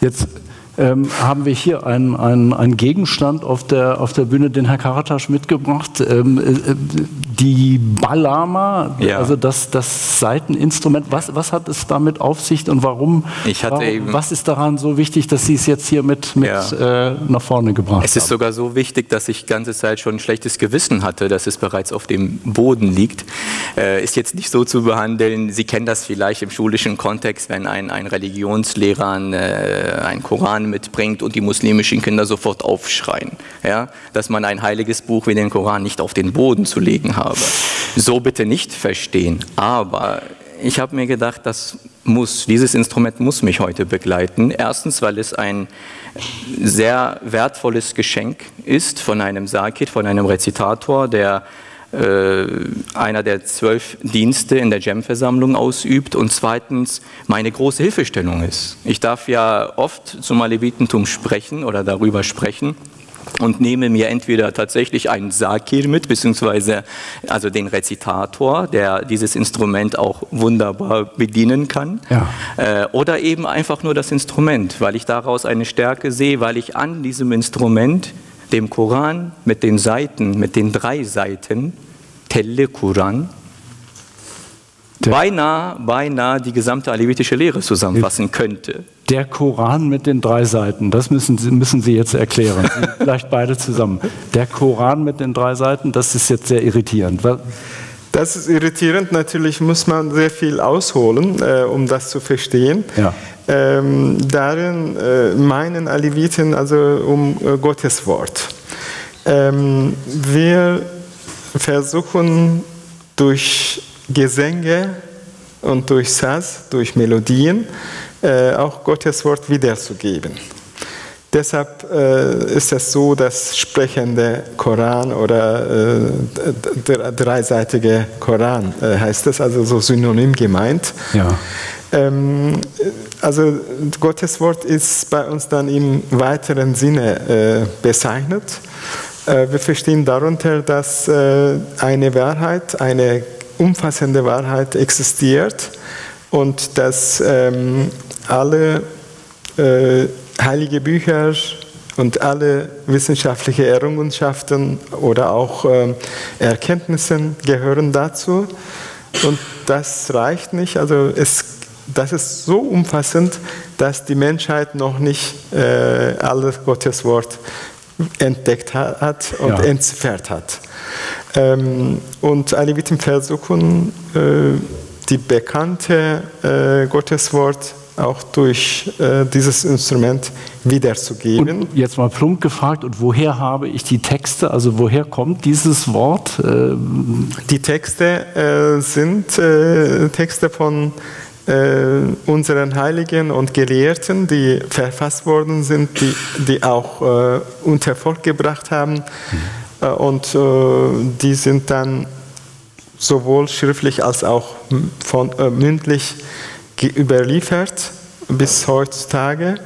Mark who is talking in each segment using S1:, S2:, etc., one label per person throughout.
S1: Jetzt ähm, haben wir hier einen, einen, einen Gegenstand auf der, auf der Bühne, den Herr Karatasch mitgebracht. Ähm, äh, die Balama, ja. also das, das Seiteninstrument. Was, was hat es damit auf sich und warum, warum was ist daran so wichtig, dass Sie es jetzt hier mit, mit ja. äh, nach vorne gebracht haben?
S2: Es ist haben? sogar so wichtig, dass ich die ganze Zeit schon ein schlechtes Gewissen hatte, dass es bereits auf dem Boden liegt. Äh, ist jetzt nicht so zu behandeln. Sie kennen das vielleicht im schulischen Kontext, wenn ein, ein Religionslehrer einen, äh, einen Koran mitbringt und die muslimischen Kinder sofort aufschreien, ja? dass man ein heiliges Buch wie den Koran nicht auf den Boden zu legen habe. So bitte nicht verstehen. Aber ich habe mir gedacht, das muss, dieses Instrument muss mich heute begleiten. Erstens, weil es ein sehr wertvolles Geschenk ist von einem Sakit, von einem Rezitator, der äh, einer der zwölf Dienste in der Jam-Versammlung ausübt und zweitens meine große Hilfestellung ist. Ich darf ja oft zum Alevitentum sprechen oder darüber sprechen und nehme mir entweder tatsächlich einen Sakir mit, beziehungsweise also den Rezitator, der dieses Instrument auch wunderbar bedienen kann, ja. äh, oder eben einfach nur das Instrument, weil ich daraus eine Stärke sehe, weil ich an diesem Instrument dem Koran mit den Seiten, mit den drei Seiten, Telle Koran, beinahe, beinahe die gesamte alevitische Lehre zusammenfassen könnte.
S1: Der Koran mit den drei Seiten, das müssen Sie, müssen Sie jetzt erklären. Vielleicht beide zusammen. Der Koran mit den drei Seiten, das ist jetzt sehr irritierend.
S3: Das ist irritierend. Natürlich muss man sehr viel ausholen, äh, um das zu verstehen. Ja. Ähm, darin äh, meinen Aleviten also um äh, Gottes Wort. Ähm, wir versuchen durch Gesänge und durch Saz, durch Melodien, äh, auch Gottes Wort wiederzugeben. Deshalb äh, ist es so, dass sprechende Koran oder äh, dreiseitige Koran äh, heißt es, also so synonym gemeint. Ja. Ähm, also Gottes Wort ist bei uns dann im weiteren Sinne äh, bezeichnet. Äh, wir verstehen darunter, dass äh, eine Wahrheit, eine umfassende Wahrheit existiert und dass ähm, alle äh, heilige Bücher und alle wissenschaftlichen Errungenschaften oder auch äh, Erkenntnisse gehören dazu. Und das reicht nicht. Also es, das ist so umfassend, dass die Menschheit noch nicht äh, alles Gottes Wort entdeckt hat und ja. entziffert hat. Ähm, und Aleviten versuchen, äh, die bekannte äh, Gotteswort auch durch äh, dieses Instrument wiederzugeben.
S1: Und jetzt mal plump gefragt, und woher habe ich die Texte? Also woher kommt dieses Wort?
S3: Ähm die Texte äh, sind äh, Texte von äh, unseren Heiligen und Gelehrten, die verfasst worden sind, die, die auch äh, unter Volk gebracht haben. Mhm. Äh, und äh, die sind dann sowohl schriftlich als auch von, äh, mündlich überliefert bis heutzutage.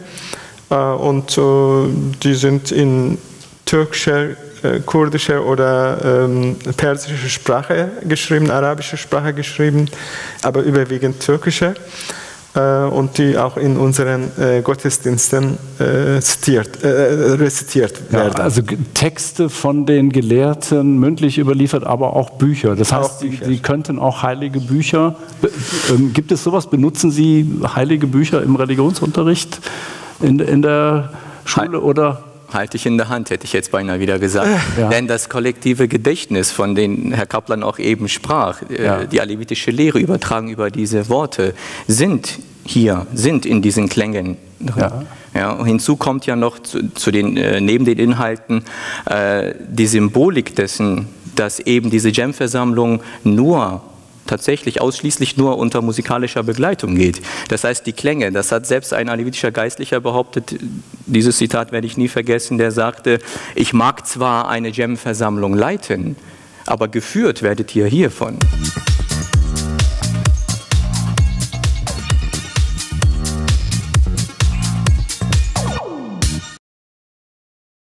S3: Und die sind in türkischer äh, kurdische oder ähm, persische Sprache geschrieben, arabische Sprache geschrieben, aber überwiegend türkische äh, und die auch in unseren äh, Gottesdiensten äh, zitiert, äh, rezitiert werden.
S1: Ja, also Texte von den Gelehrten mündlich überliefert, aber auch Bücher. Das heißt, Bücher. Sie, Sie, könnten auch heilige Bücher. Ähm, gibt es sowas? Benutzen Sie heilige Bücher im Religionsunterricht in, in der Schule oder?
S2: Halte ich in der Hand, hätte ich jetzt beinahe wieder gesagt. Ja. Denn das kollektive Gedächtnis, von dem Herr Kaplan auch eben sprach, äh, ja. die alevitische Lehre übertragen über diese Worte, sind hier, sind in diesen Klängen drin. Ja. Ja, hinzu kommt ja noch zu, zu den, äh, neben den Inhalten äh, die Symbolik dessen, dass eben diese Jam-Versammlung nur tatsächlich ausschließlich nur unter musikalischer Begleitung geht. Das heißt, die Klänge, das hat selbst ein alevitischer Geistlicher behauptet, dieses Zitat werde ich nie vergessen, der sagte, ich mag zwar eine Jam-Versammlung leiten, aber geführt werdet ihr hiervon.